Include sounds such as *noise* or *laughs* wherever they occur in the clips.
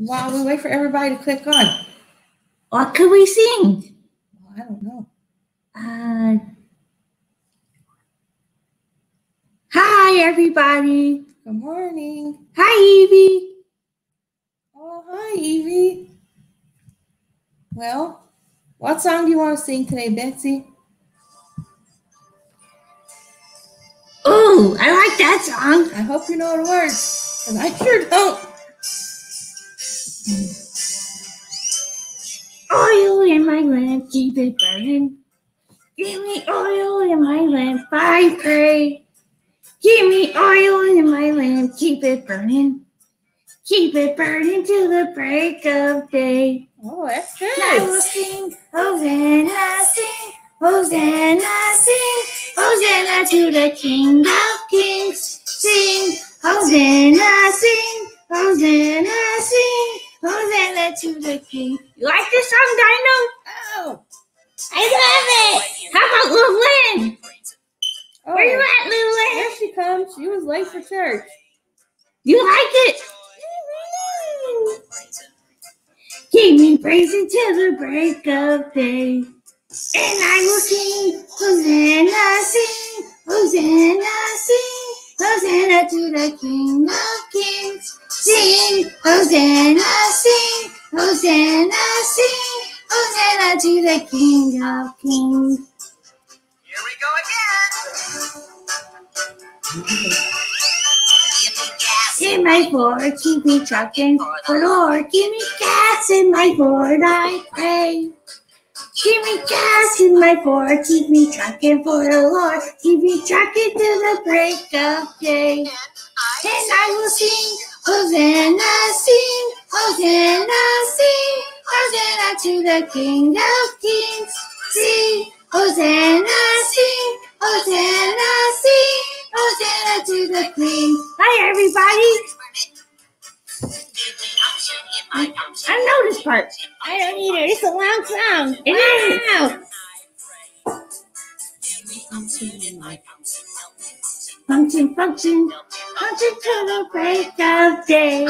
while we wait for everybody to click on. What could we sing? Well, I don't know. Uh, hi, everybody. Good morning. Hi, Evie. Oh, hi, Evie. Well, what song do you want to sing today, Betsy? Oh, I like that song. I hope you know the words, because I sure don't. Oil in my lamp, keep it burning. Give me oil in my lamp, I pray. Give me oil in my lamp, keep it burning. Keep it burning till the break of day. Oh, that's good. I will sing, Hosanna, sing, Hosanna, sing, Hosanna to the King of Kings. Sing, Hosanna, sing, Hosanna, sing, Hosanna to the King. You like this song, Dino? Oh, I love it. How about Lil Lynn? oh, Where you at, Lil Lynn? There she comes. She was late for church. You like it? Keep me praising till the break of day. And I will sing, Hosanna, sing, Hosanna, sing, Hosanna to the King of Kings. Sing, Hosanna, sing, Hosanna, sing, Hosanna to the King of Kings. Here we go again. Give me gas. In my Ford, keep me trucking. For Lord, give me gas in my Ford, I pray. Give me gas in my Ford, keep me trucking for the Lord. Keep me trucking till the break of day. And I will sing, Hosanna, sing, Hosanna, sing, Hosanna to the King of Kings. Sing, Hosanna, sing, Hosanna, sing, Hosanna to the King. Hi, everybody. I, I know this part. I don't either. It's a long song. It is. Function, function, function till the break of day.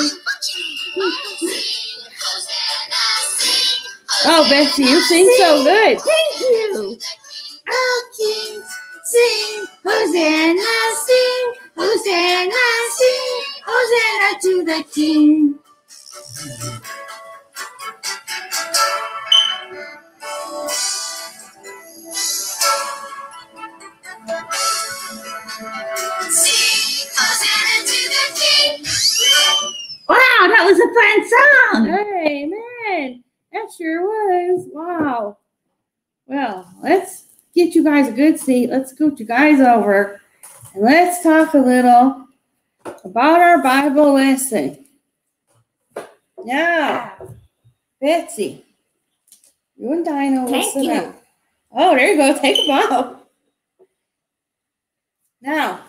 Oh, Betsy, you sing so good. Thank you. All kings sing, Hosanna, sing, Hosanna, sing, Hosanna to the King. Was a fun song. Hey, man. That sure was. Wow. Well, let's get you guys a good seat. Let's scoot you guys over and let's talk a little about our Bible lesson. Now, Betsy, you and Dino, listen you. up. Oh, there you go. Take them out. Now,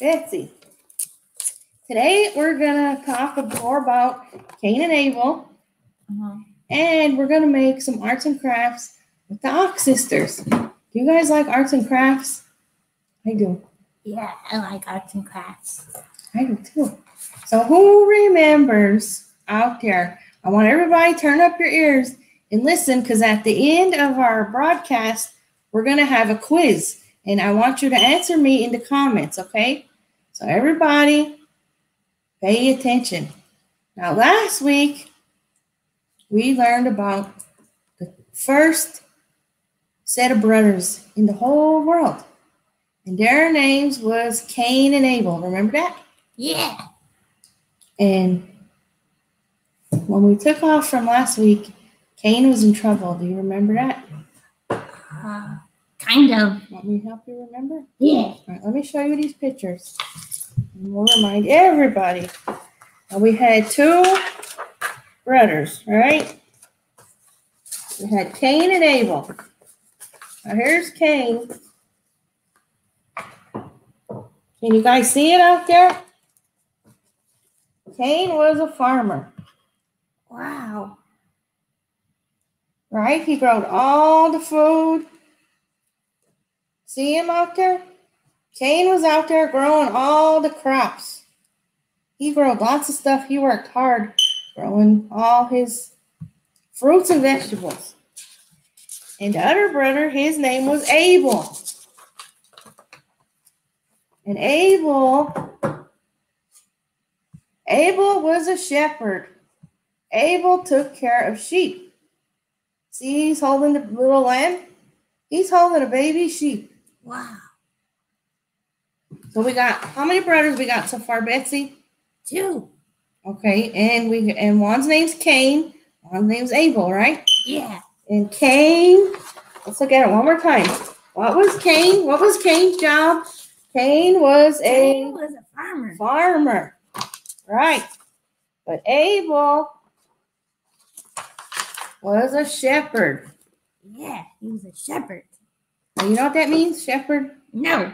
Betsy, today we're going to talk more about Cain and Abel, uh-huh. and we're going to make some arts and crafts with the Ox sisters. Do you guys like arts and crafts? I do. Yeah, I like arts and crafts. I do too. So who remembers out there? I want everybody to turn up your ears and listen because at the end of our broadcast, we're going to have a quiz. And I want you to answer me in the comments, okay? So everybody pay attention. Now last week, we learned about the first set of brothers in the whole world. And their names was Cain and Abel. Remember that? Yeah. And when we took off from last week, Cain was in trouble. Do you remember that? Uh, kind of. Let me help you remember? Yeah. Right, let me show you these pictures. We'll remind everybody. Now, we had two brothers, all right? We had Cain and Abel. Now, here's Cain. Can you guys see it out there? Cain was a farmer. Wow. right? He growed all the food. See him out there? Cain was out there growing all the crops. He grew lots of stuff. He worked hard growing all his fruits and vegetables. And the other brother, his name was Abel. And Abel, Abel was a shepherd. Abel took care of sheep. See, he's holding the little lamb. He's holding a baby sheep. Wow. So we got how many brothers we got so far, Betsy? Two. Okay, and we and one's name's Cain, one's name's Abel, right? Yeah. And Cain, let's look at it one more time. What was Cain? What was Cain's job? Cain was a was a farmer. farmer, right? But Abel was a shepherd. Yeah, he was a shepherd. Now, you know what that means, shepherd? No.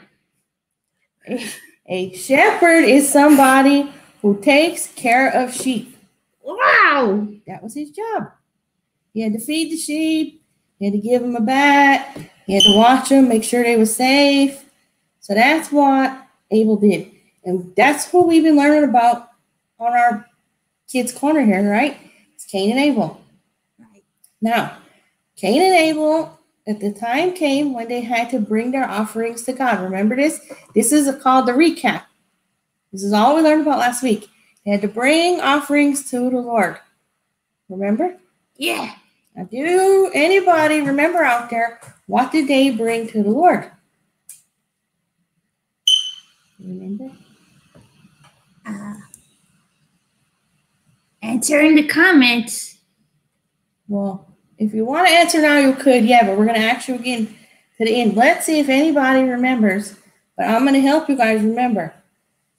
A shepherd is somebody who takes care of sheep. Wow. That was his job. He had to feed the sheep. He had to give them a bat. He had to watch them, make sure they were safe. So that's what Abel did. And that's what we've been learning about on our kids' corner here, right? It's Cain and Abel. Right. Now, Cain and Abel, at the time came when they had to bring their offerings to God. Remember this? This is called the recap. This is all we learned about last week. They had to bring offerings to the Lord. Remember? Yeah. Now, do anybody remember out there what did they bring to the Lord? Remember? Uh, answer in the comments. Well, if you want to answer now, you could, yeah, but we're going to ask you again to the end. Let's see if anybody remembers, but I'm going to help you guys remember.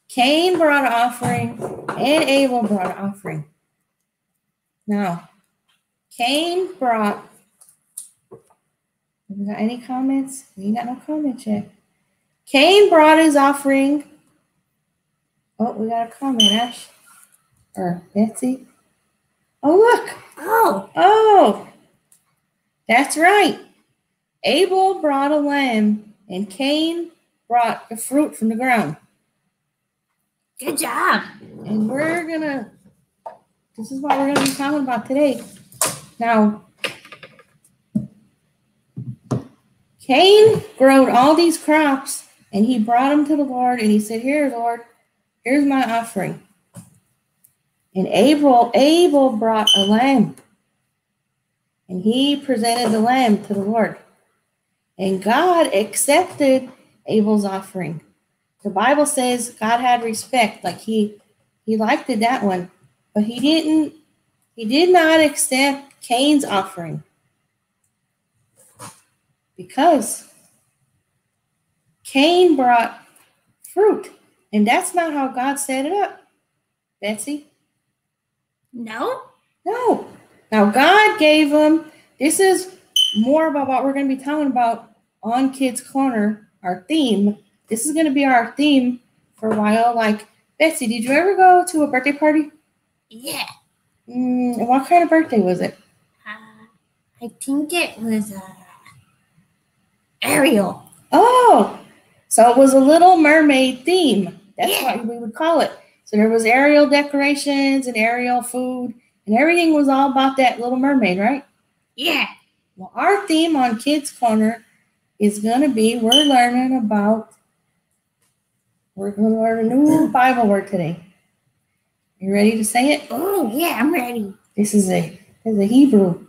Cain brought an offering and Abel brought an offering. Now, Cain brought. Have we got any comments? We ain't got no comments yet. Cain brought his offering. Oh, we got a comment, Ash. Or Betsy. Oh, look. Oh, Oh, that's right. Abel brought a lamb, and Cain brought the fruit from the ground. good job. And we're gonna, this is what we're gonna be talking about today. Now, Cain growed all these crops, and he brought them to the Lord, and he said, Here, Lord, here's my offering. And Abel, Abel brought a lamb. And he presented the lamb to the Lord. And God accepted Abel's offering. The Bible says God had respect, like he he liked it, that one, but he didn't he did not accept Cain's offering. Because Cain brought fruit, and that's not how God set it up. Betsy? No? No. Now God gave them. This is more about what we're going to be talking about on Kids Corner, our theme. This is going to be our theme for a while. Like Betsy, did you ever go to a birthday party? Yeah. Mm, what kind of birthday was it? Uh, I think it was uh, Ariel. Oh, so it was a Little Mermaid theme. That's Yeah. what we would call it. So there was Ariel decorations and Ariel food, and everything was all about that Little Mermaid, right? Yeah. Well, our theme on Kids Corner is going to be we're learning about, we're going to learn a new *clears throat* Bible word today. You ready to say it? Oh, yeah, I'm ready. This is a, this is a Hebrew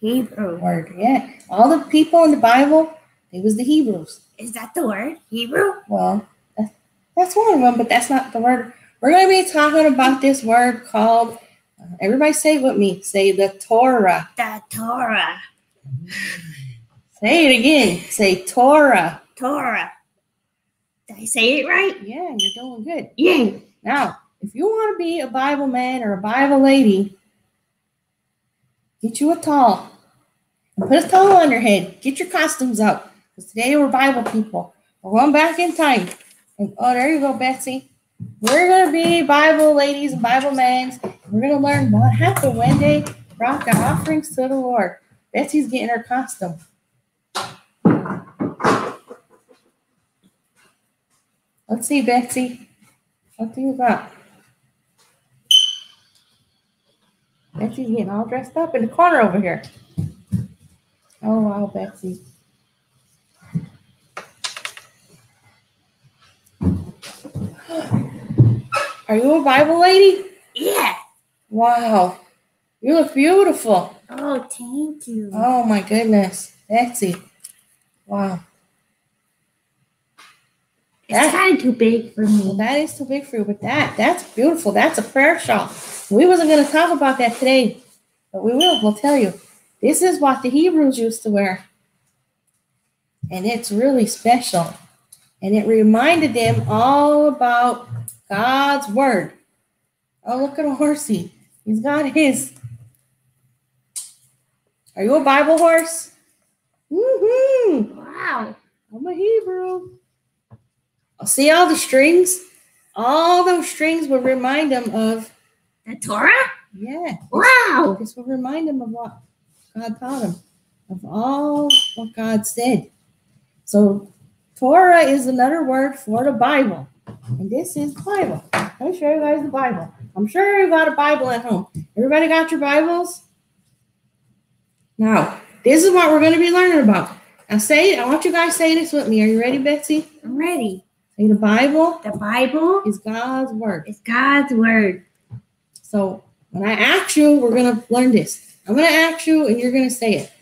Hebrew. word. Yeah. All the people in the Bible, it was the Hebrews. Is that the word? Hebrew? Well, that's, that's one of them, but that's not the word. We're going to be talking about this word called, everybody say it with me, say the Torah. The Torah. Say it again. Say Torah. Torah. Did I say it right? Yeah, you're doing good. Yay. Now, if you want to be a Bible man or a Bible lady, get you a towel and put a towel on your head. Get your costumes up. because today we're Bible people. We're going back in time. And oh, there you go, Betsy. We're going to be Bible ladies and Bible men. We're going to learn what happened when they brought their offerings to the Lord. Betsy's getting her costume. Let's see, Betsy. What do you got? Betsy's getting all dressed up in the corner over here. Oh wow, Betsy. *gasps* Are you a Bible lady? Yeah. Wow. You look beautiful. Oh, thank you. Oh my goodness. Betsy. Wow. it's kind of too big for Well, me. that is too big for you, but that that's beautiful. That's a prayer shawl. We wasn't going to talk about that today, but we will. We'll tell you. This is what the Hebrews used to wear, and it's really special. And it reminded them all about God's word. Oh, look at a horsey. He's got his. Are you a Bible horse? Woohoo! Wow. I'm a Hebrew. I'll see all the strings? All those strings will remind them of, The Torah? yeah, Wow. this will remind them of what God taught them, of all what God said. So, Torah is another word for the Bible. And this is Bible. Let me show you guys the Bible. I'm sure you got a Bible at home. Everybody got your Bibles? Now, this is what we're going to be learning about. Now, say, I want you guys to say this with me. Are you ready, Betsy? I'm ready. Say the Bible The Bible is God's word. It's God's word. So when I ask you, we're gonna learn this. I'm gonna ask you, and you're gonna say it.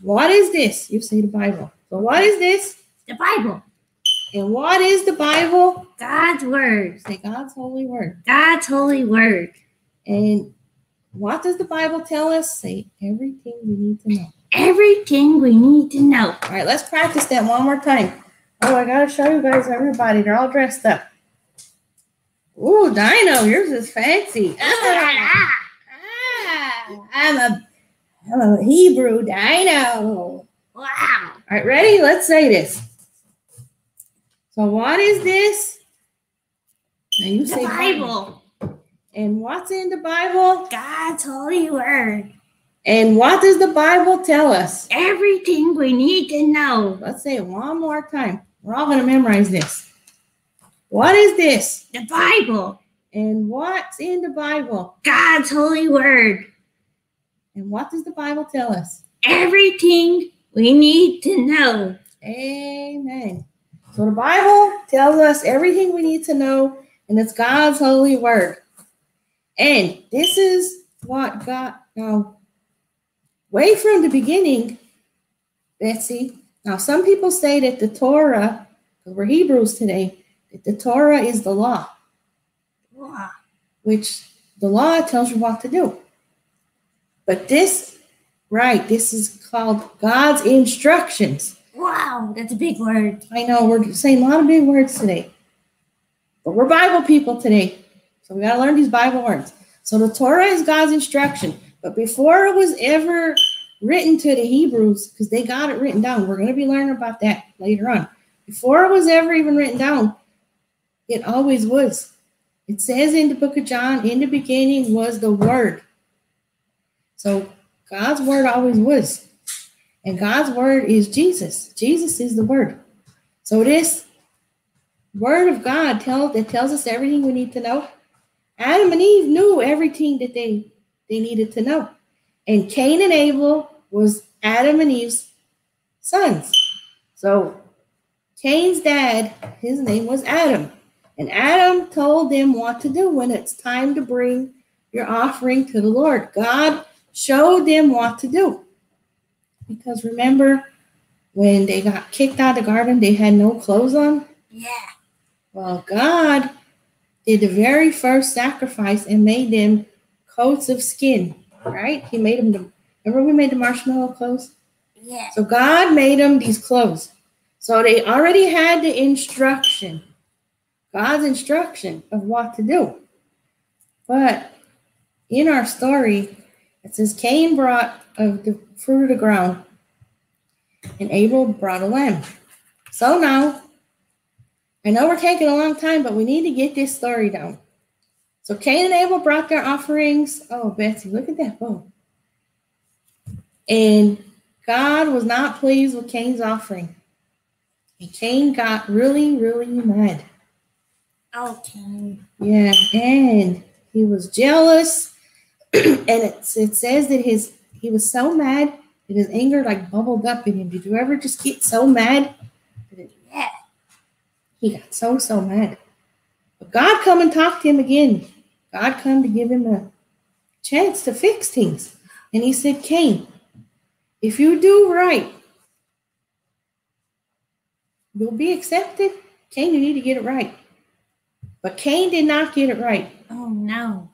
What is this? You say the Bible. So what is this? The Bible. And what is the Bible? God's word. Say God's holy word. God's holy word. And what does the Bible tell us? Say everything we need to know. Everything we need to know. All right, let's practice that one more time. Oh, I gotta show you guys everybody. They're all dressed up. Ooh, Dino, yours is fancy. *laughs* Ah, I'm a I'm a Hebrew dino. Wow. All right, ready? Let's say this. So, what is this? Now you The say Bible. And what's in the Bible? God's holy word. And what does the Bible tell us? Everything we need to know. Let's say it one more time. We're all going to memorize this. What is this? The Bible. And what's in the Bible? God's holy word. And what does the Bible tell us? Everything we need to know. Amen. So the Bible tells us everything we need to know, and it's God's holy word. And this is what God now, way from the beginning, Betsy. Now, some people say that the Torah, because we're Hebrews today, that the Torah is the law, Wow. which the law tells you what to do. But this, right, this is called God's instructions. Wow. That's a big word. I know we're saying a lot of big words today, but we're Bible people today. So we got to learn these Bible words. So the Torah is God's instruction. But before it was ever written to the Hebrews, because they got it written down, we're going to be learning about that later on. Before it was ever even written down, it always was. It says in the book of John, in the beginning was the Word. So God's Word always was. And God's word is Jesus. Jesus is the word. So this word of God tell, that tells us everything we need to know. Adam and Eve knew everything that they, they needed to know. And Cain and Abel was Adam and Eve's sons. So Cain's dad, his name was Adam. And Adam told them what to do when it's time to bring your offering to the Lord. God showed them what to do. Because remember, when they got kicked out of the garden, they had no clothes on. Yeah. Well, God did the very first sacrifice and made them coats of skin, right? He made them, the, remember we made the marshmallow clothes? Yeah. So God made them these clothes. So they already had the instruction, God's instruction of what to do. But in our story, it says Cain brought of the fruit of the ground, and Abel brought a lamb. So now, I know we're taking a long time, but we need to get this story down. So Cain and Abel brought their offerings. Oh, Betsy, look at that bow. And God was not pleased with Cain's offering. And Cain got really, really mad. Okay. Yeah, and he was jealous *clears throat* and it's, it says that his he was so mad that his anger like bubbled up in him. Did you ever just get so mad? Yeah. He got so so mad. But God come and talk to him again. God come to give him a chance to fix things. And he said, Cain, if you do right, you'll be accepted. Cain, you need to get it right. But Cain did not get it right. Oh no.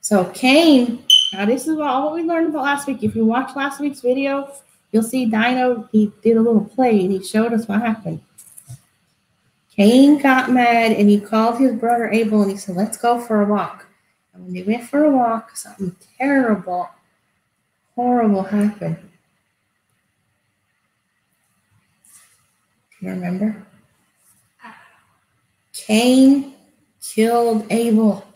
So Cain, now this is all what we learned about last week. If you watch last week's video, you'll see Dino, he did a little play and he showed us what happened. Cain got mad and he called his brother Abel and he said, Let's go for a walk. And when they went for a walk, something terrible, horrible happened. You remember? Cain killed Abel.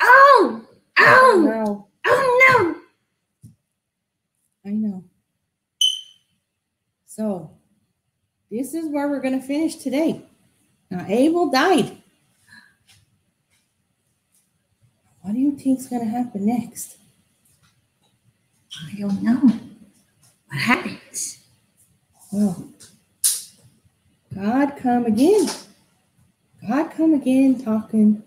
Oh. Oh. no. Oh I know. So, this is where we're going to finish today. Now, Abel died. What do you think's going to happen next? I don't know. What happens? Well, God come again. God come again talking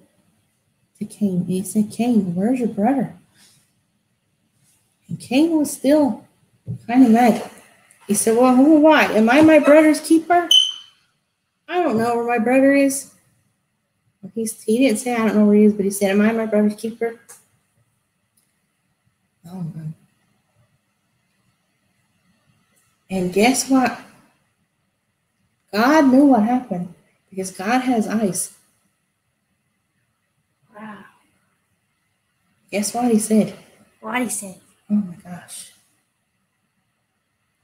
to Cain. He said, Cain, where's your brother? And Cain was still kind of mad. He said, Well, who why? Am I my brother's keeper? I don't know where my brother is. He's, he didn't say I don't know where he is, but he said, Am I my brother's keeper? Oh no. And guess what? God knew what happened because God has eyes. Wow. Guess what he said? What he said? Oh my gosh.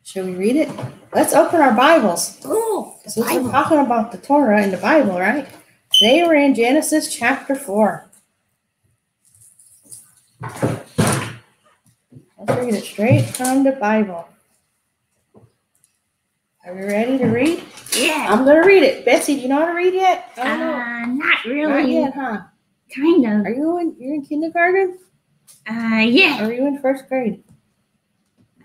Should we read it? Let's open our Bibles. Oh, the Since we're talking about the Torah and the Bible, right? Today we're in Genesis chapter 4. Let's read it straight from the Bible. Are we ready to read? Yeah. I'm going to read it. Betsy, do you know how to read yet? Know. Uh, not Not really. yet, huh? Kind of. Are you in you're in kindergarten? Uh, yeah. Or are you in first grade?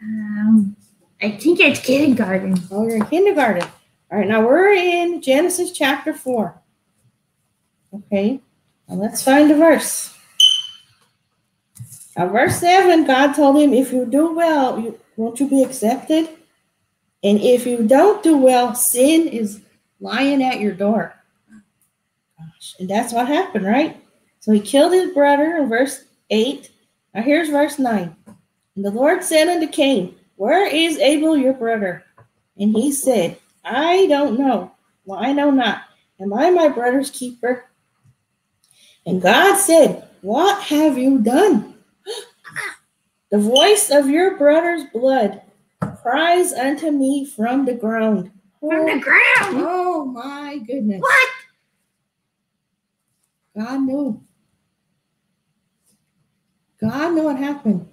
Um, I think it's kindergarten. Oh, you're in kindergarten. All right, now we're in Genesis chapter 4. Okay, now let's find the verse. Now, verse 7, God told him, If you do well, you, won't you be accepted? And if you don't do well, sin is lying at your door. Gosh, and that's what happened, right? So he killed his brother in verse 8. Now here's verse 9. And the Lord said unto Cain, Where is Abel your brother? And he said, I don't know. Well, I know not. Am I my brother's keeper? And God said, What have you done? *gasps* The voice of your brother's blood cries unto me from the ground. From the oh, ground. Oh my goodness. What? God knew. God knew what happened.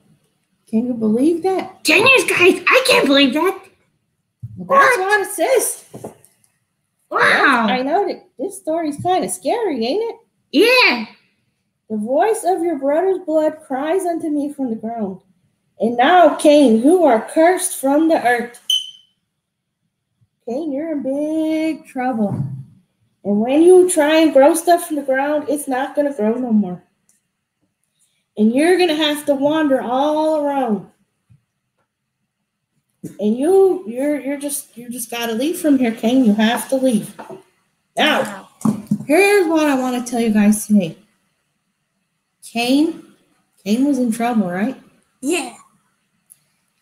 Can you believe that? Genius, guys. I can't believe that. Well, that's what it says. Wow. I know that this story's kind of scary, ain't it? Yeah. The voice of your brother's blood cries unto me from the ground. And now, Cain, you are cursed from the earth. Cain, you're in big trouble. And when you try and grow stuff from the ground, it's not going to grow no more. And you're going to have to wander all around. And you, you're, you're just, you just got to leave from here, Cain. You have to leave. Now, Here's what I want to tell you guys today. Cain, Cain was in trouble, right? Yeah.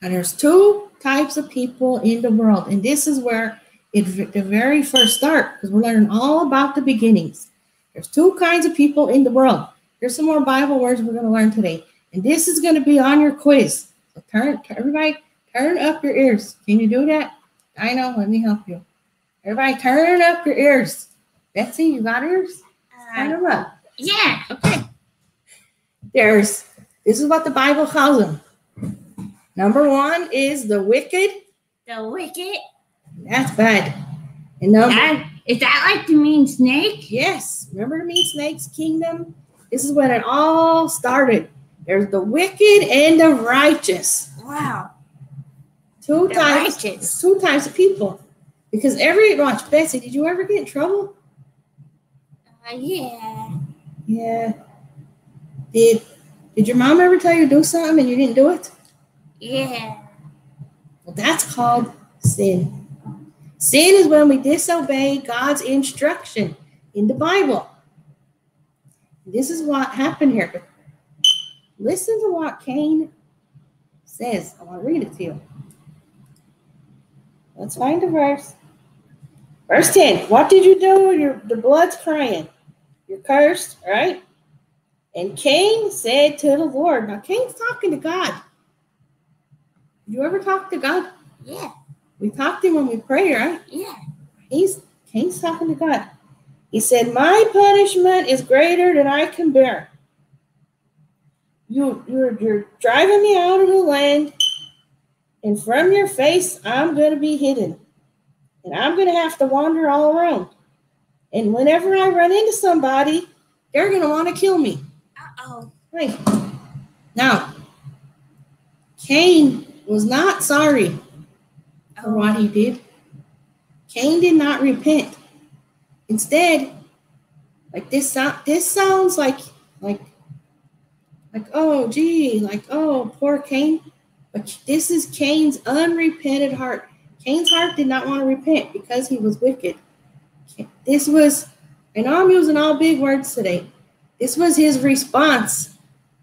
And there's two types of people in the world, and this is where it the very first start because we're learning all about the beginnings. There's two kinds of people in the world. Here's some more Bible words we're going to learn today, and this is going to be on your quiz. So turn, everybody, turn up your ears. Can you do that? I know. Let me help you. Everybody, turn up your ears. Betsy, you got ears? Turn Uh, them up. yeah. Okay. There's this is what the Bible calls them. Number one is the wicked. The wicked. That's bad. And number That, is that like the mean snake? yes, remember the mean snakes kingdom? This is when it all started. There's the wicked and the righteous. Wow. Two The types. righteous. Two types of people. Because every watch, Betsy, did you ever get in trouble? Uh, yeah. Yeah. Did Did your mom ever tell you to do something and you didn't do it? Yeah. Well, that's called sin. Sin is when we disobey God's instruction in the Bible. This is what happened here. But listen to what Cain says. I want to read it to you. Let's find the verse. Verse 10. What did you do? Your the blood's crying. You're cursed, right? And Cain said to the Lord. Now Cain's talking to God. You ever talk to God? Yeah. We talk to him when we pray, right? Yeah. He's Cain's talking to God. He said, My punishment is greater than I can bear. You you're you're driving me out of the land, and from your face I'm gonna be hidden. And I'm gonna have to wander all around. And whenever I run into somebody, they're gonna want to kill me. Uh oh. Right. Now, Cain was not sorry for what he did. Cain did not repent. Instead, like this sound this sounds like like like oh gee, like oh poor Cain. But this is Cain's unrepented heart. Cain's heart did not want to repent because he was wicked. This was, and I'm using all big words today. This was his response.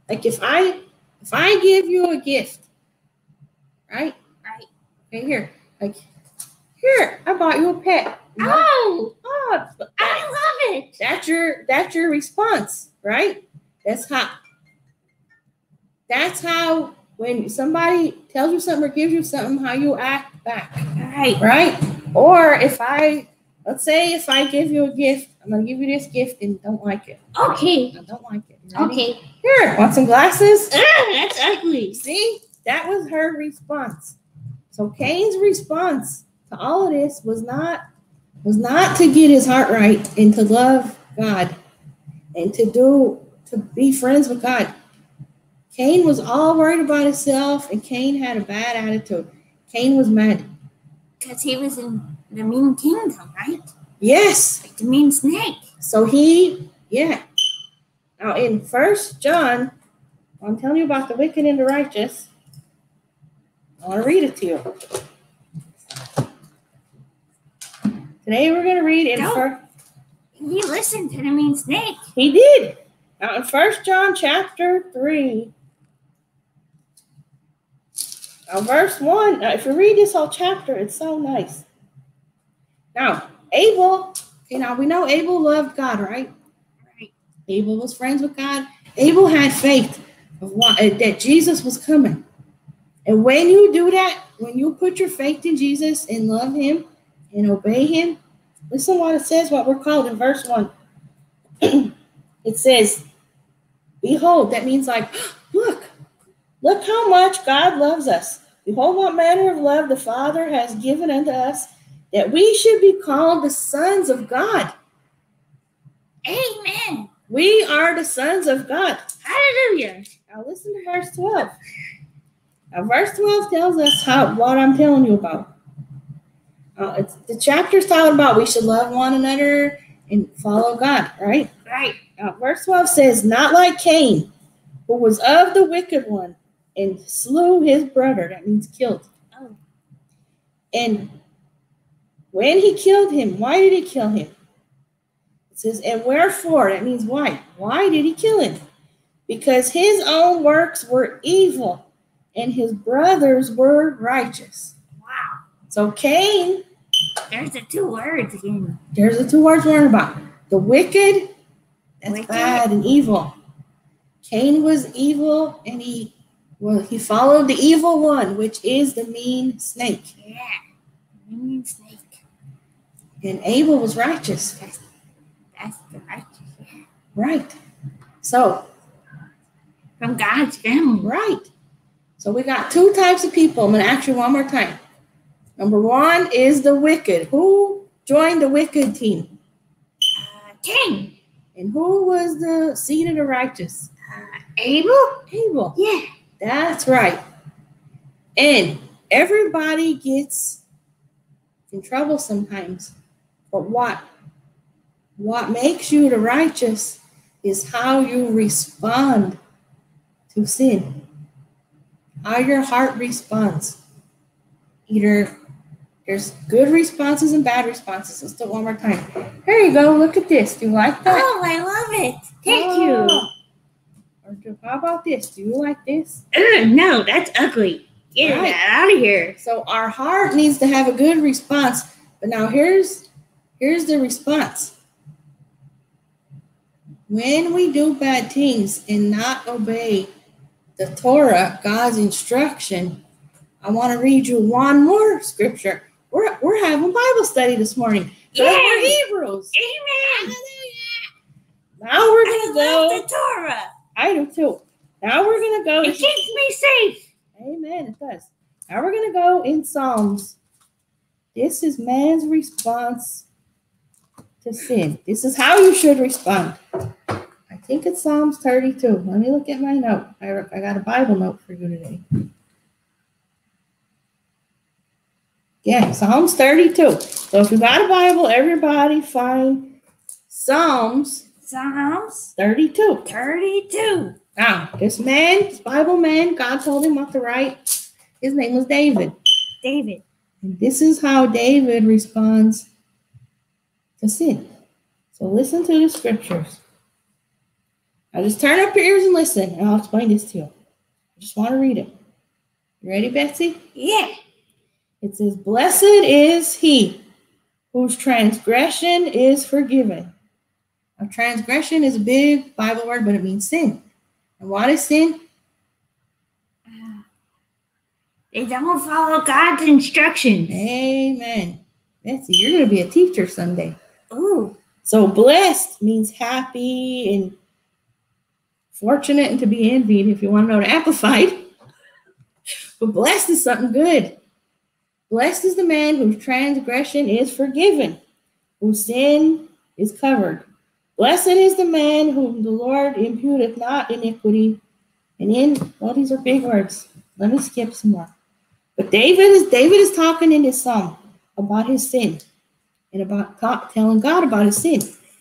Like if I if I give you a gift, right? Right. Okay, here. Like here, I bought you a pet. Oh, Oh, I love it. that's your that's your response, right? That's how that's how when somebody tells you something or gives you something, how you act back, Right. right? Or if I let's say if I give you a gift, I'm gonna give you this gift and don't like it. Okay. I don't like it. Ready? Okay. Here, want some glasses? Ah, that's ugly. See, that was her response. So Cain's response to all of this was not was not to get his heart right and to love God and to do to be friends with God. Cain was all worried about himself and Cain had a bad attitude. Cain was mad. Because he was in the mean kingdom, right? Yes. Like the mean snake. So he, yeah. Now in First John, I'm telling you about the wicked and the righteous. I want to read it to you. Today we're going to read in. First. He listened to the mean snake. He did. Now in First John chapter three, now verse one. Now if you read this whole chapter, it's so nice. Now Abel. Okay, now we know Abel loved God, right? Right. Abel was friends with God. Abel had faith of what, uh, that Jesus was coming. And when you do that, when you put your faith in Jesus and love Him and obey Him, listen what it says, what we're called in verse 1. *clears throat* it says, Behold, that means like, *gasps* look, look how much God loves us. Behold, what manner of love the Father has given unto us, that we should be called the sons of God. Amen. We are the sons of God. Hallelujah. Now listen to verse 12. Now verse 12 tells us how what I'm telling you about. Uh, it's, the chapter's talking about we should love one another and follow God, right? Right. Now, verse 12 says, Not like Cain, who was of the wicked one and slew his brother. That means killed. Oh. And when he killed him, why did he kill him? It says, And wherefore? That means why? Why did he kill him? Because his own works were evil and his brothers were righteous. Wow. So Cain, There's the two words again. there's the two words we're learning about. The wicked, that's Wicked. bad and evil. Cain was evil and he well, he followed the evil one, which is the mean snake. Yeah. Mean snake. And Abel was righteous. That's the righteous. Yeah. Right. So, From God's family. right. So we got two types of people. I'm going to ask you one more time. Number one is the wicked. Who joined the wicked team? Uh, king. And who was the seed of the righteous? Abel? Abel. Yeah. That's right. And everybody gets in trouble sometimes. But what? What makes you the righteous is how you respond to sin. How your heart responds. Either there's good responses and bad responses. Let's do it one more time. Here you go. Look at this. Do you like that? Oh, I love it. Thank Oh. Or do, how about this? Do you like this? you. Ugh, no, that's ugly. Get Right. that out of here. So our heart needs to have a good response. But now here's here's the response. When we do bad things and not obey the Torah, God's instruction, I want to read you one more scripture. We're, we're having Bible study this morning. Yay! We're Hebrews. Amen. Now we're gonna go. love the Torah. I do too. Now we're gonna go. It keeps me safe. Amen. It does. Now we're going to go in Psalms. This is man's response to sin. This is how you should respond. I think it's Psalms 32. Let me look at my note. I, I got a Bible note for you today. Yeah, Psalms 32. So if you got a Bible, everybody find Psalms Psalms 32. 32. Now, this man, this Bible man, God told him what to write. His name was David. David. And this is how David responds to sin. So listen to the scriptures. Now just turn up your ears and listen, and I'll explain this to you. I just want to read it. You ready, Betsy? Yeah. It says, Blessed is he whose transgression is forgiven. Now, transgression is a big Bible word, but it means sin. And what is sin? They don't follow God's instructions. Amen. Betsy, you're going to be a teacher someday. Ooh. So blessed means happy and fortunate and to be envied if you want to know the amplified. *laughs* But blessed is something good. Blessed is the man whose transgression is forgiven, whose sin is covered. Blessed is the man whom the Lord imputeth not iniquity. And in well, these are big words. Let me skip some more. But David is David is talking in this psalm about his sin and about talk, telling God about his sin.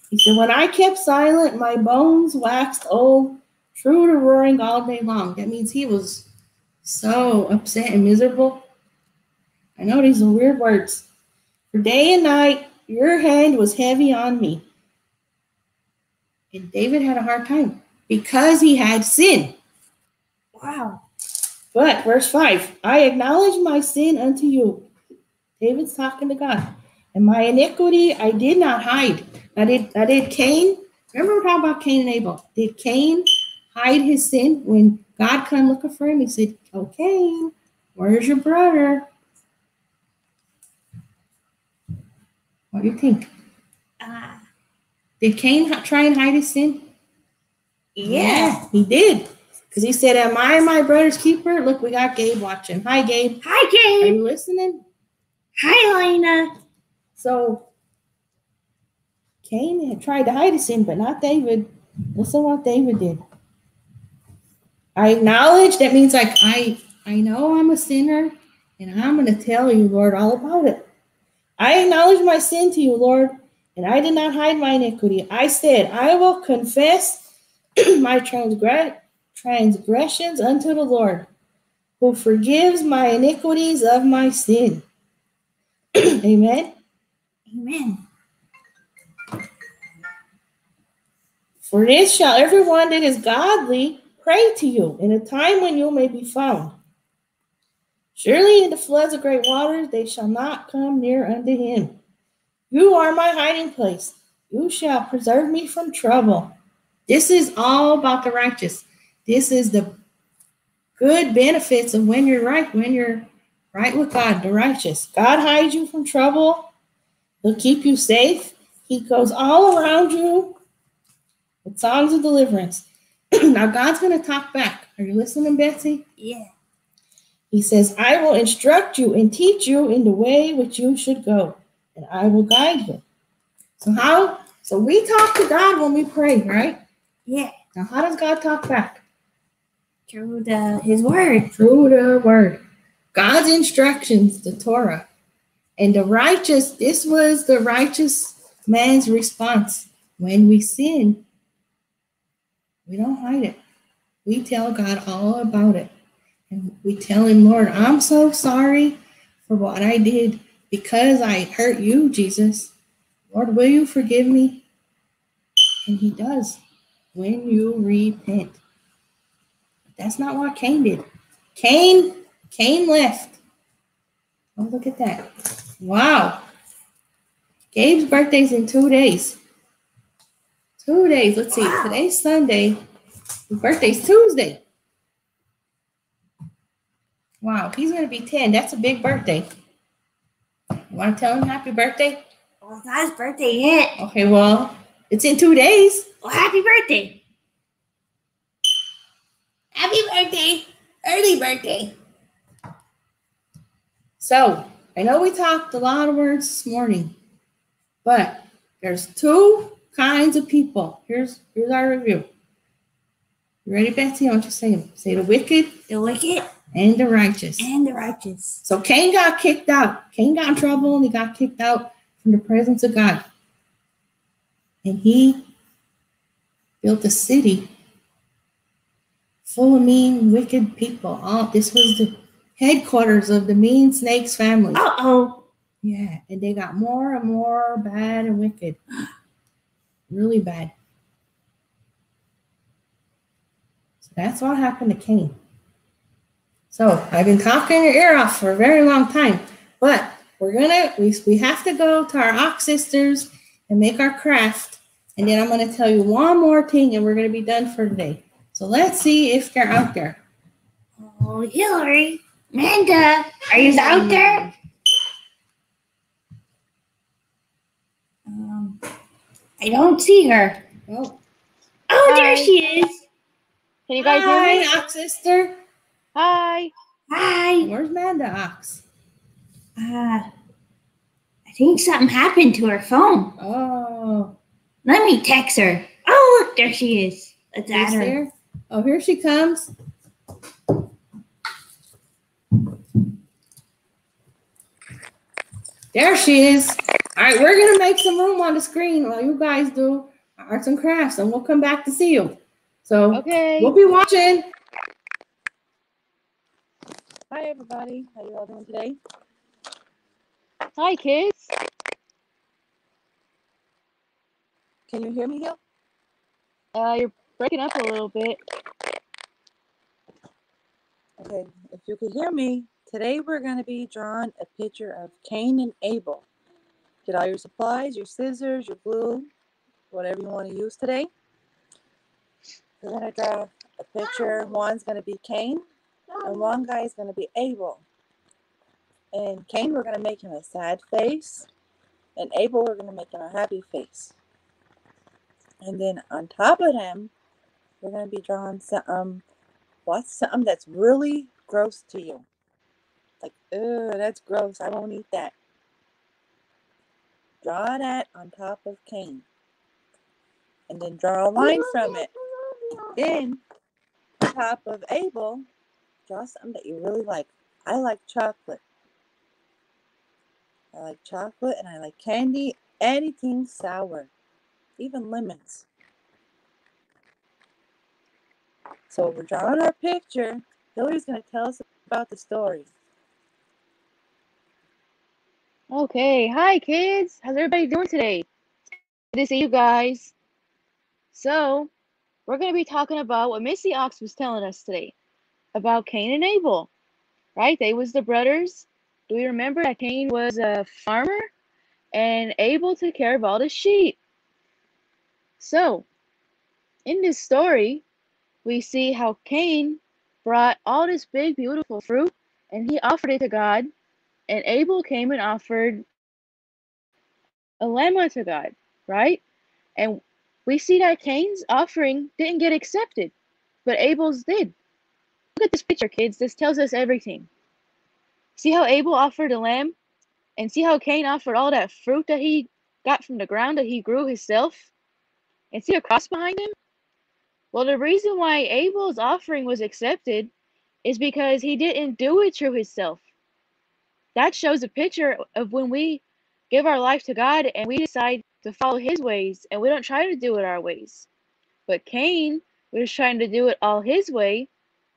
He said, When I kept silent, my bones waxed old, true to roaring all day long. That means he was so upset and miserable. I know these are weird words. For day and night, your hand was heavy on me. And David had a hard time because he had sin. Wow. But verse 5 I acknowledge my sin unto you. David's talking to God. And my iniquity I did not hide. I did I did Cain. Remember we're talking about Cain and Abel. Did Cain hide his sin when God come looking for him? He said, Oh Cain, where's your brother? What do you think? Uh, Did Cain try and hide his sin? yeah. he did. Because he said, Am I my brother's keeper? Look, we got Gabe watching. Hi, Gabe. Hi, Gabe. Are you listening? Hi, Lena. So Cain had tried to hide his sin, but not David. Listen what David did. I acknowledge that means like I I know I'm a sinner and I'm gonna tell you, Lord, all about it. I acknowledge my sin to you, Lord, and I did not hide my iniquity. I said, I will confess *clears throat* my transgre- transgressions unto the Lord, who forgives my iniquities of my sin. *clears throat* Amen. Amen. For this shall everyone that is godly pray to you in a time when you may be found. Surely in the floods of great waters they shall not come near unto him. You are my hiding place. You shall preserve me from trouble. This is all about the righteous. This is the good benefits of when you're right, when you're right with God, the righteous. God hides you from trouble. He'll keep you safe. He goes all around you with songs of deliverance. *clears throat* now God's going to talk back. Are you listening, Betsy? Yeah. He says, I will instruct you and teach you in the way which you should go, and I will guide you. So how? So we talk to God when we pray, right? Yeah. Now, how does God talk back? Through the his word. Through the word. God's instructions, the Torah. And the righteous, this was the righteous man's response. When we sin, we don't hide it. We tell God all about it. And we tell him, Lord, I'm so sorry for what I did because I hurt you, Jesus. Lord, will you forgive me? And he does when you repent. That's not what Cain did. Cain, Cain left. Oh, look at that. Wow. Gabe's birthday's in two days. Two days. Let's see. Today's Sunday. His birthday's Tuesday. Wow, he's gonna be 10. That's a big birthday. You wanna tell him happy birthday? Oh, well, it's not his birthday yet. Okay, well, it's in two days. Well, happy birthday. Happy birthday. Early birthday. So, I know we talked a lot of words this morning, but there's two kinds of people. Here's here's our review. You ready, Betsy? I want you to say them. Say the wicked The wicked and the righteous. and the righteous. So Cain got kicked out. Cain got in trouble and he got kicked out from the presence of God. And he built a city full of mean, wicked people. All this was the headquarters of the mean snakes family. Uh oh. Yeah, and they got more and more bad and wicked. *gasps* Really bad. So that's what happened to Cain. So I've been talking your ear off for a very long time, but we're gonna we, we have to go to our ox sisters and make our craft, and then I'm gonna tell you one more thing, and we're gonna be done for today. So let's see if they're out there. Oh, Hillary. Amanda, are you out there? Um, I don't see her. Oh, Oh, there she is. Can you guys hear me? hi, ox sister. Hi. Hi. Where's Manda ox? Uh, I think something happened to her phone. Oh. Let me text her. Oh, look, there she is. Let's add her. there? Oh, here she comes. There she is. All right, we're gonna make some room on the screen while you guys do arts and crafts, and we'll come back to see you. So Okay. we'll be watching. Hi, everybody. How you all doing today? Hi, kids. Can you hear me, Gil? Uh, you're breaking up a little bit. Okay, if you could hear me, today we're going to be drawing a picture of Cain and Abel. Get all your supplies, your scissors, your glue, whatever you want to use today. We're going to draw a picture. One's going to be Cain, and one guy is going to be Abel. And Cain, we're going to make him a sad face, and Abel, we're going to make him a happy face. And then on top of him, we're going to be drawing some um, what's something that's really gross to you? Like, ugh, that's gross. I won't eat that. Draw that on top of Cain. And then draw a line from it. Then, on top of Abel, draw something that you really like. I like chocolate. I like chocolate and I like candy, anything sour, even lemons. So we're drawing our picture. Hillary's going to tell us about the story. Okay. Hi, kids. How's everybody doing today? Good to see you guys. So, we're going to be talking about what Missy Ox was telling us today about Cain and Abel, right? They was the brothers. Do we remember that Cain was a farmer and Abel took care of all the sheep? So, in this story, we see how Cain brought all this big, beautiful fruit and he offered it to God, and Abel came and offered a lamb to God, right? And we see that Cain's offering didn't get accepted, but Abel's did. Look at this picture, kids. This tells us everything. See how Abel offered a lamb? And see how Cain offered all that fruit that he got from the ground that he grew himself? And see a cross behind him? Well, the reason why Abel's offering was accepted is because he didn't do it through himself. That shows a picture of when we give our life to God and we decide to follow his ways and we don't try to do it our ways. But Cain was trying to do it all his way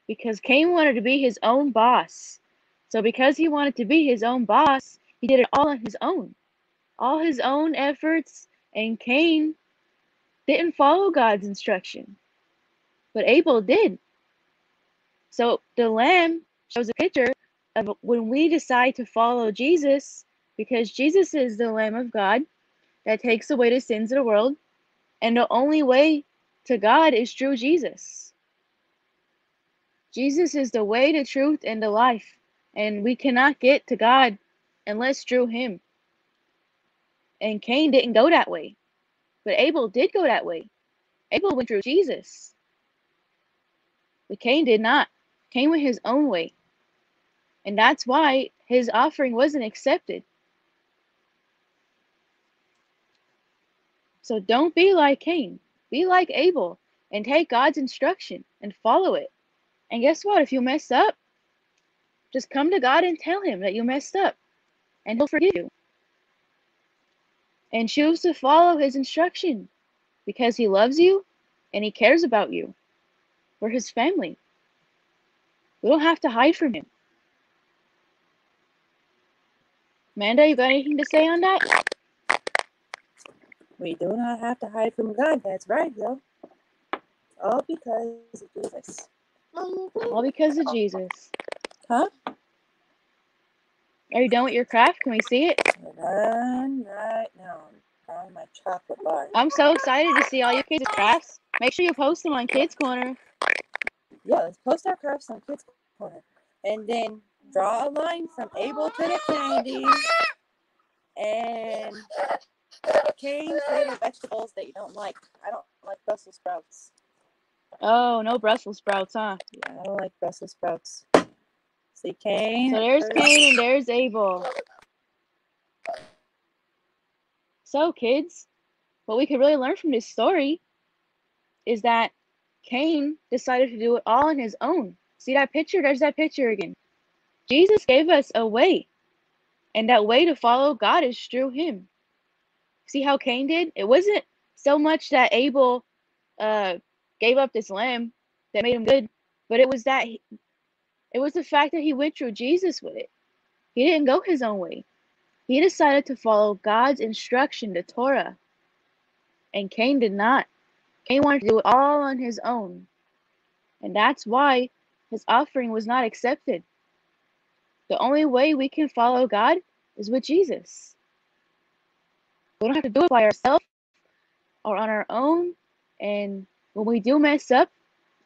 because Cain wanted to be his own boss. So because he wanted to be his own boss, he did it all on his own. All his own efforts and Cain didn't follow God's instruction. But Abel did. So the lamb shows a picture of when we decide to follow Jesus, because Jesus is the Lamb of God that takes away the sins of the world, and the only way to God is through Jesus. Jesus is the way, the truth, and the life, and we cannot get to God unless through Him. And Cain didn't go that way, but Abel did go that way. Abel went through Jesus, but Cain did not. Cain went his own way. And that's why his offering wasn't accepted. So don't be like Cain. Be like Abel and take God's instruction and follow it. And guess what? If you mess up, just come to God and tell Him that you messed up, and He'll forgive you. And choose to follow His instruction because He loves you and He cares about you. We're His family. We don't have to hide from Him. Amanda, you got anything to say on that? We do not have to hide from God. That's right, though. All because of Jesus. All because of Jesus. Huh? Are you done with your craft? Can we see it? Done right now. I'm on my chocolate bar. I'm so excited to see all your kids' crafts. Make sure you post them on Kids Corner. Yeah, let's post our crafts on Kids Corner. And then draw a line from Abel to the candy. And Cain's favorite vegetables that you don't like. I don't like Brussels sprouts. Oh, no Brussels sprouts, huh? Yeah, I don't like Brussels sprouts. See, Cain. So there's Cain and there's Abel. So, kids, what we could really learn from this story is that Cain decided to do it all on his own. See that picture? There's that picture again. Jesus gave us a way, and that way to follow God is through him. See how Cain did? It wasn't so much that Abel uh, gave up this lamb that made him good, but it was that it was the fact that he went through Jesus with it. He didn't go his own way. He decided to follow God's instruction, the Torah. And Cain did not. Cain wanted to do it all on his own. And that's why his offering was not accepted. The only way we can follow God is with Jesus. We don't have to do it by ourselves or on our own. And when we do mess up,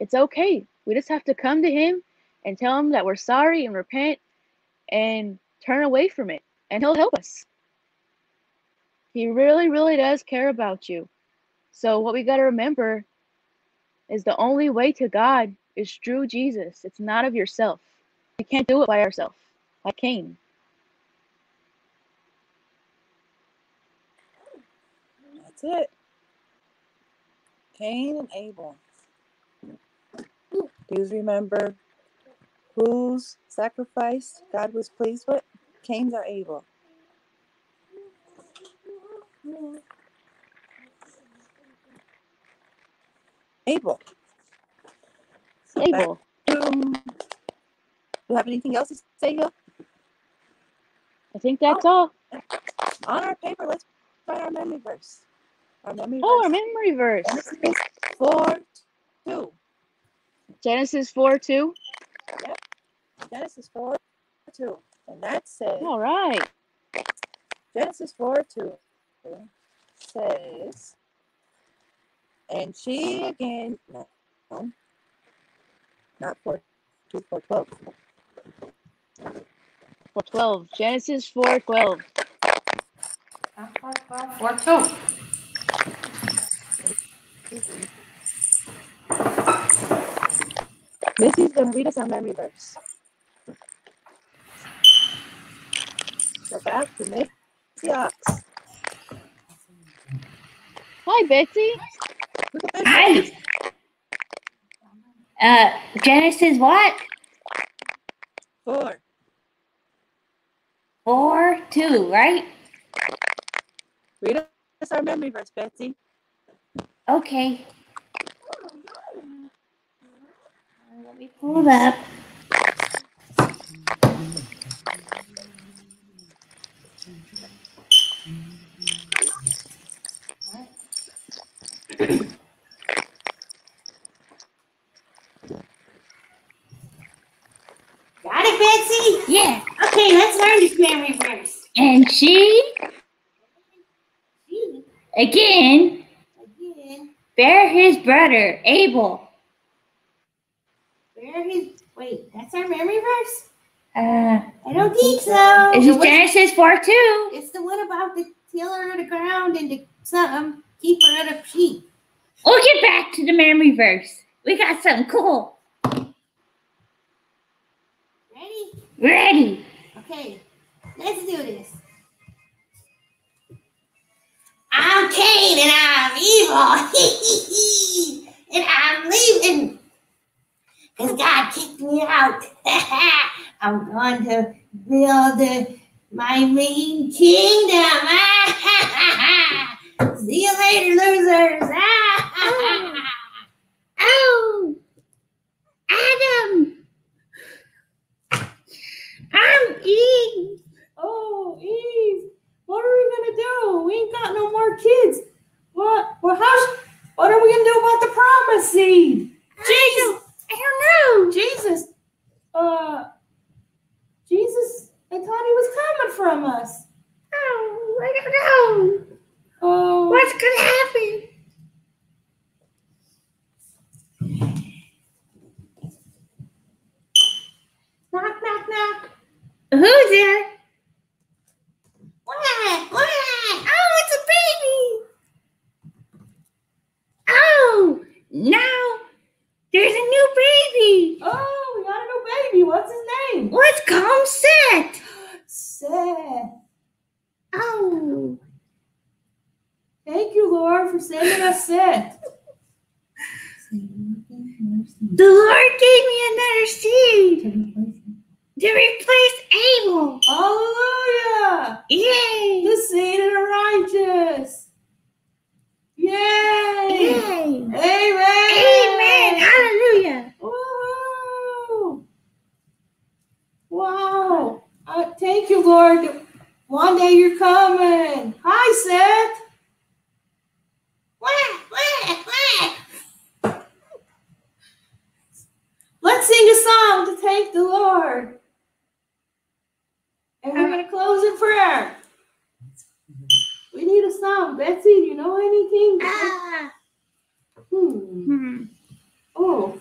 it's okay. We just have to come to Him and tell Him that we're sorry and repent and turn away from it. And He'll help us. He really, really does care about you. So, what we got to remember is the only way to God is through Jesus. It's not of yourself. You can't do it by yourself, like Cain. That's it. Cain and Abel. Do you remember whose sacrifice God was pleased with? Cain's or Abel? Abel. Abel. to- Do you have anything else to say, Hill? I think that's all. On our paper, let's write our memory verse. Our memory Oh, our verse. memory verse. Genesis 4 2. Genesis 4 2. Genesis 4 2. And that says, All right. Genesis 4 2 says, and she again, no, no not 4 2, 4 12. 412. Genesis 4 12. Four, two. Missy's going to read us our memory verse. So back to Missy Ox. Hi, Betsy. Look at this. Hi. Uh, Genesis what? Four. Four, two, right? Read us our memory verse, Betsy. Okay. Let me pull it up. Got it, Betsy? Yeah. Okay, let's learn this memory verse. And she, again, Bare his brother Abel. where his wait, that's our memory verse? Uh, I don't think so. this The Genesis 4 2. It's the one about the tiller of the ground and the something keeper of the sheep. We'll get back to the memory verse. We got something cool. Ready? Ready. Okay, let's do this. I'm Cain and I'm evil. *laughs* and I'm leaving. Because God kicked me out. *laughs* I'm going to build my main kingdom. *laughs* See you later, losers. Oh, oh, Adam. I'm Eve. Oh, Eve, what are we gonna do? We ain't got no more kids. What? Well, how's? What are we gonna do about the promise seed? Jesus, I don't know. Jesus, uh, Jesus. I thought he was coming from us. Oh, I don't know. Oh, What's gonna happen? knock, knock, knock. Who's there? What? What? Oh, it's a baby. Oh, now there's a new baby. Oh, we got a new baby. What's his name? Let's call him Seth. Seth. Oh, Thank you, Lord, for sending us Seth. the Lord gave me another seed to replace Abel. Hallelujah. Yay! The seed of the righteous. Yay. Yay! Amen. Amen. Hallelujah. Woo. Wow. Uh, thank you, Lord. One day you're coming. Hi, Seth. Let's sing a song to thank the Lord. And we're going to close in prayer. We need a song. Betsy, do you know anything? Ah. Hmm. Hmm. Oh,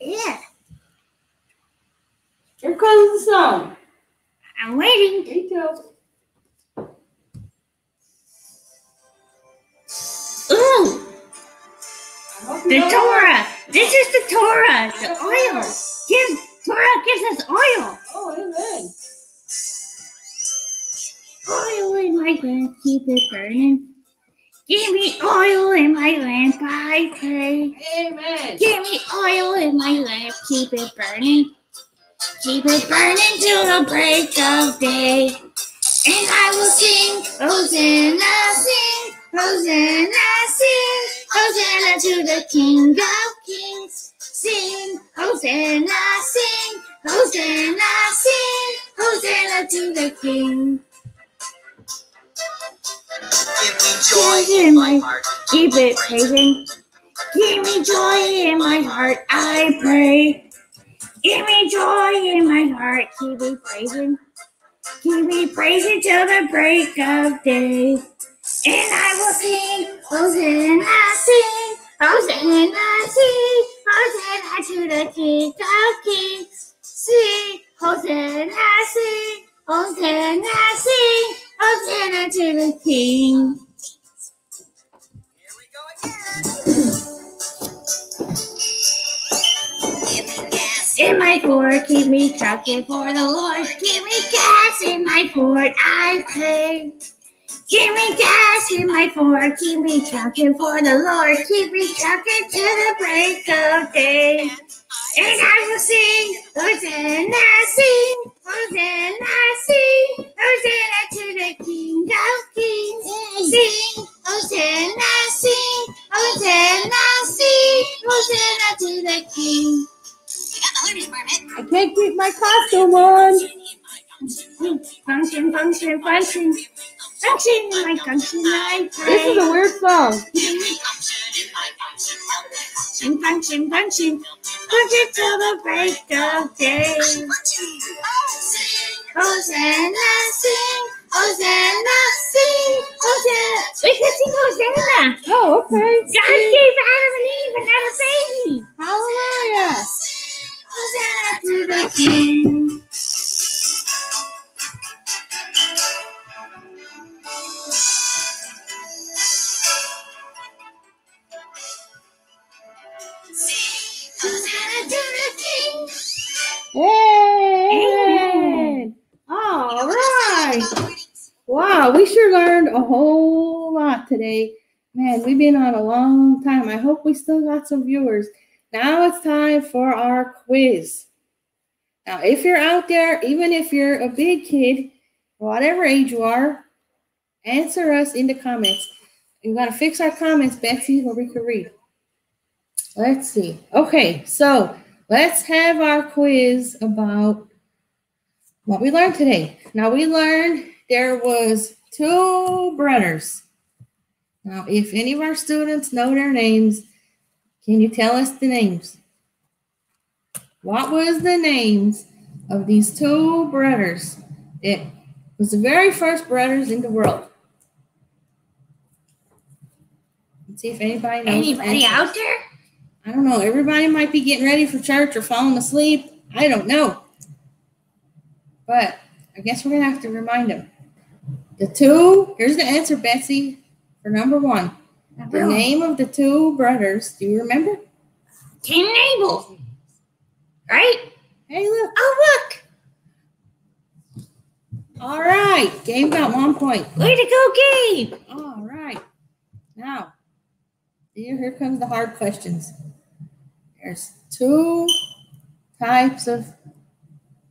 Yeah, here comes the song. I'm waiting. Me too. Ooh, you the Torah. This is the Torah. The oil. Gives Torah gives us oil. Oh, amen. Oil in my lamp, keep it burning. Give me oil in my lamp, I pray. Amen. Give me oil in my lamp, keep it burning. Keep it burning till the break of day. And I will sing, Hosanna, sing, Hosanna, sing, Hosanna to the King of Kings. Sing, Hosanna, sing, Hosanna, sing, Hosanna to the King. Give me joy in my heart. Keep it praising. Give me joy in my heart, I pray. Give me joy in my heart, keep me praising. Keep me praising till the break of day. And I will sing, Hosanna, sing, Hosanna, sing, Hosanna to the King of Kings. Sing, Hosanna, sing, Hosanna, sing, Hosanna to the King. Here we go again. Give me gas. In my Ford, keep me trucking for the Lord. Give me gas in my Ford, I pray. Give me gas in my Ford. Keep me trucking for the Lord. Keep me trucking to the break of day. And I will sing, Hosanna, sing, Hosanna, sing, Hosanna to the King of Kings. Sing, Hosanna, sing, Hosanna, sing, Hosanna to the King. I can't keep my costume on. Function, function, function, function in my country, I This is a weird song. Function, function, function, function till the break of day. Hosanna, sing, Hosanna, sing, Hosanna. We can sing Hosanna. Oh, okay. God gave Adam and Eve another baby. Hallelujah. Hosanna to the King. We've been on a long time. I hope we still got some viewers. Now it's time for our quiz. Now, if you're out there, even if you're a big kid, whatever age you are, answer us in the comments. We got to fix our comments, Betsy, where we can read. Let's see. Okay, so let's have our quiz about what we learned today. Now we learned there was two brothers. Now, if any of our students know their names, can you tell us the names? What was the names of these two brothers? It was the very first brothers in the world. Let's see if anybody knows. Anybody answers. out there? I don't know. Everybody might be getting ready for church or falling asleep. I don't know. But I guess we're going to have to remind them. The two, here's the answer, Betsy, for number one. The name of the two brothers, do you remember? Cain and Abel. Right? Hey, look. Oh, look. All right. Gabe got one point. Way to go, Gabe. All right. Now, here, here comes the hard questions. There's two types of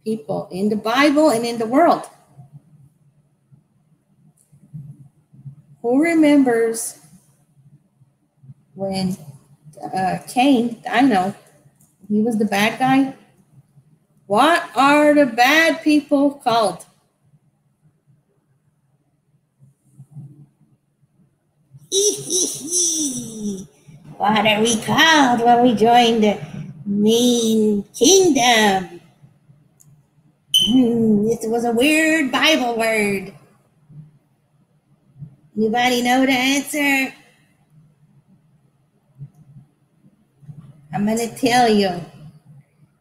people in the Bible and in the world. Who remembers when uh, Cain, I know, he was the bad guy? What are the bad people called? what are we called when we join the main kingdom? Hmm, this was a weird Bible word. Anybody know the answer? I'm gonna tell you.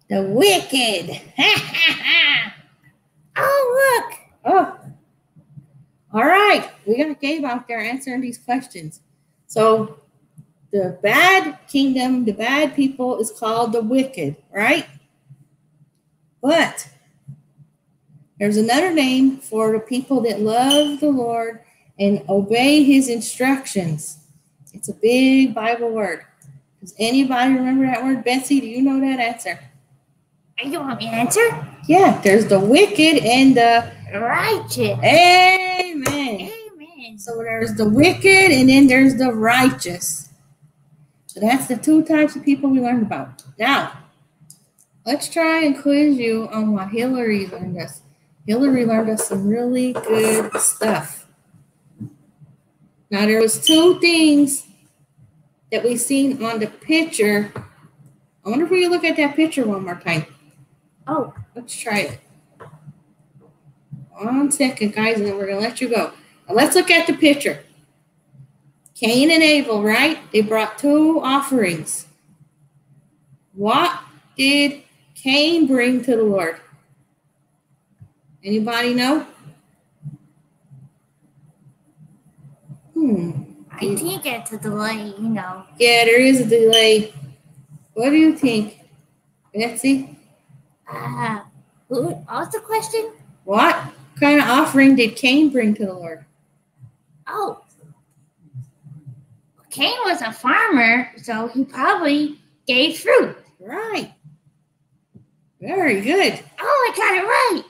The wicked. *laughs* Oh, look. Oh. All right. We got Gabe out there answering these questions. So the bad kingdom, the bad people is called the wicked, right? But there's another name for the people that love the Lord and obey his instructions. It's a big Bible word. Does anybody remember that word? Betsy, do you know that answer? You want me to answer? Yeah, there's the wicked and the Righteous. Amen. Amen. So there's the wicked and then there's the righteous. So that's the two types of people we learned about. Now, let's try and quiz you on what Hillary learned us. Hillary learned us some really good stuff. Now there was two things that we seen on the picture. I wonder if we can look at that picture one more time. Oh, Let's try it. One second, guys, and then we're gonna let you go. Now let's look at the picture. Cain and Abel, right? They brought two offerings. What did Cain bring to the Lord? Anybody know? Hmm. I think it's a delay, you know. Yeah, there is a delay. What do you think, Betsy? Uh, who, what's the question? What kind of offering did Cain bring to the Lord? Oh. Cain was a farmer, so he probably gave fruit. Right. Very good. Oh, I got it right.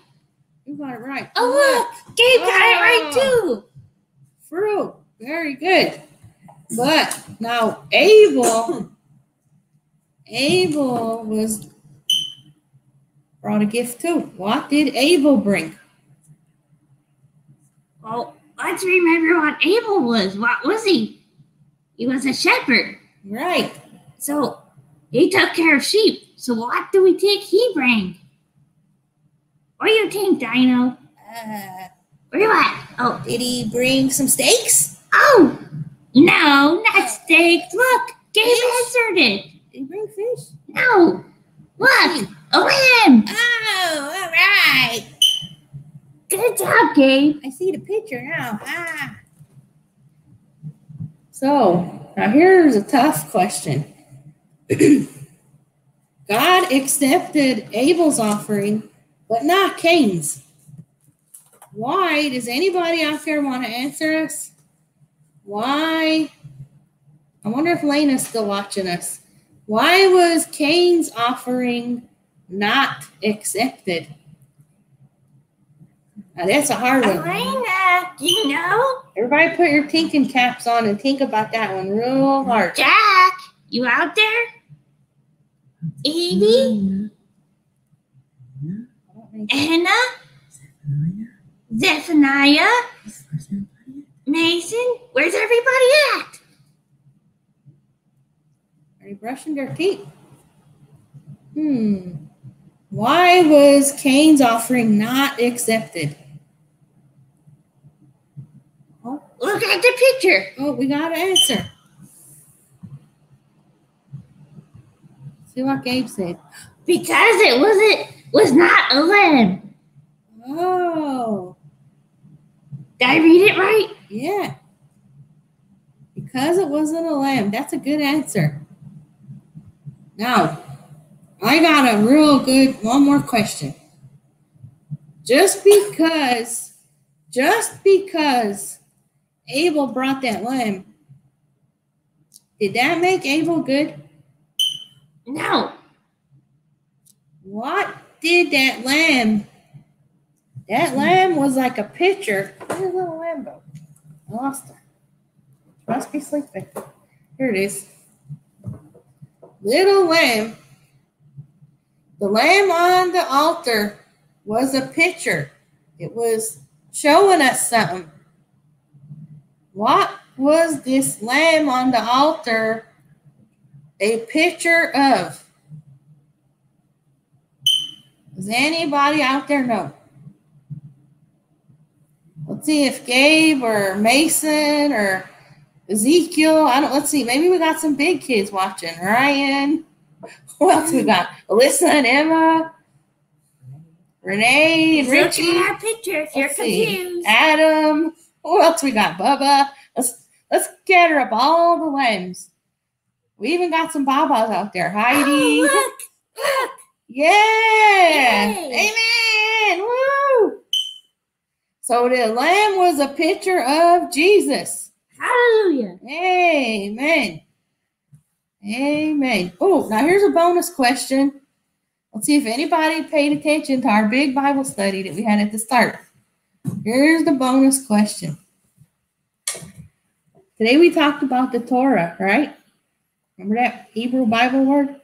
You got it right. Oh, look. Gabe got it right too. Fruit. Very good. But now Abel, Abel was brought a gift too. What did Abel bring? Well, let's remember what Abel was. What was he? He was a shepherd. Right. So he took care of sheep. So what do we think he bring? What do you think, Dino? Uh, Where you at? Oh, did he bring some steaks? Oh, no, not steak. Look, Gabe answered it. Did he bring fish? No, look, a lamb. Oh, all right. Good job, Gabe. I see the picture now. Ah. So now here's a tough question. *clears throat* God accepted Abel's offering, but not Cain's. Why? Does anybody out there want to answer us? Why? I wonder if Lena's still watching us. Why was Cain's offering not accepted? Now, that's a hard one. Elena, do you know? Everybody put your thinking caps on and think about that one real hard. Jack, you out there? Evie, Anna, Zephaniah, Mason, where's everybody at? Are you brushing their teeth? Hmm. Why was Cain's offering not accepted? Look at the picture. Oh, we got an answer. See what Gabe said. Because it wasn't was not a lamb. Oh, Did I read it right? Yeah. Because it wasn't a lamb. That's a good answer. Now, I got a real good one more question. Just because, just because Abel brought that lamb, did that make Abel good? No. What did that lamb? That lamb was like a the little lamb go? I lost her. Must be sleeping. Here it is. Little lamb. The lamb on the altar was a picture. It was showing us something. What was this lamb on the altar a picture of? Does anybody out there know? See if Gabe or Mason or Ezekiel. I don't. Let's see. Maybe we got some big kids watching. Ryan. *laughs* Who else we mm. got? Alyssa and Emma. Renee and Look Richie. at our picture if you're see. confused. Adam. Who else we got? Bubba. Let's let's gather up all the limbs. We even got some babas out there. Heidi. Oh, look, look. Yeah. Yay. Amen. Woo. So the lamb was a picture of Jesus. Hallelujah. Amen. Amen. Oh, now here's a bonus question. Let's see if anybody paid attention to our big Bible study that we had at the start. Here's the bonus question. Today we talked about the Torah, right? Remember that Hebrew Bible word?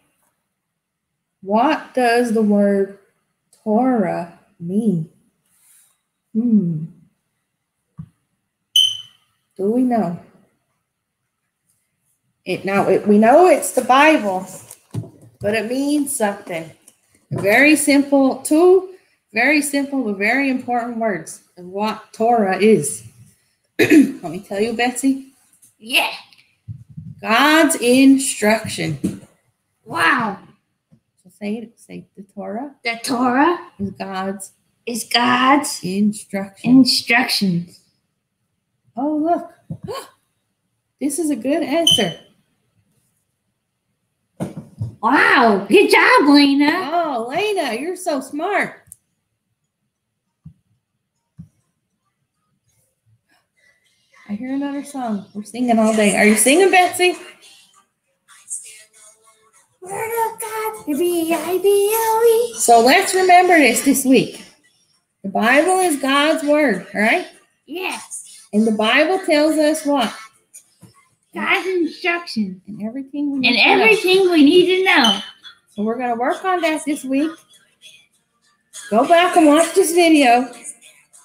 What does the word Torah mean? Hmm. Do we know? It now it, we know it's the Bible, but it means something. Very simple, two very simple but very important words of what Torah is. *clears throat* Let me tell you, Betsy. Yeah. God's instruction. Wow. So say it. Say the Torah The Torah is God's is God's instruction. instructions. oh, look. *gasps* This is a good answer. Wow. Good job, Lena. Oh, Lena, you're so smart. I hear another song. We're singing all day. Are you singing, Betsy? Word of God, the B-I-B-L-E. So let's remember this this week. The Bible is God's word, right? Yes. And the Bible tells us what? God's instruction. And everything we need And to know. everything we need to know. So we're going to work on that this week. Go back and watch this video.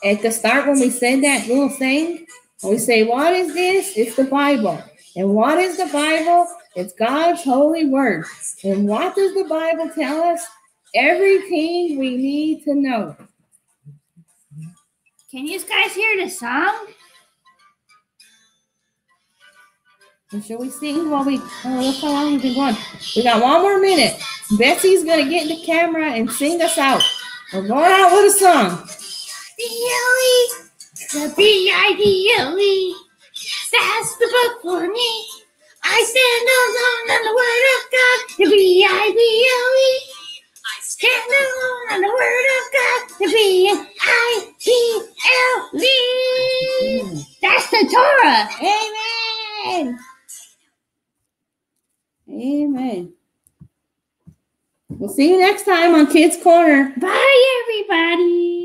At the start, when we said that little thing, we say, What is this? It's the Bible. And what is the Bible? It's God's holy word. And what does the Bible tell us? Everything we need to know. Can you guys hear the song? So shall we sing while we uh, oh look how long we've been going. We got one more minute. Betsy's gonna get in the camera and sing us out. We're going out with a song. The B-I-B-L-E. That's the book for me. I stand alone on the word of God. The B-I-B-L-E. I Stand alone on the word of God. The B-I-B-L-E. That's the Torah. Amen. Amen. We'll see you next time on Kids Corner. Bye, everybody.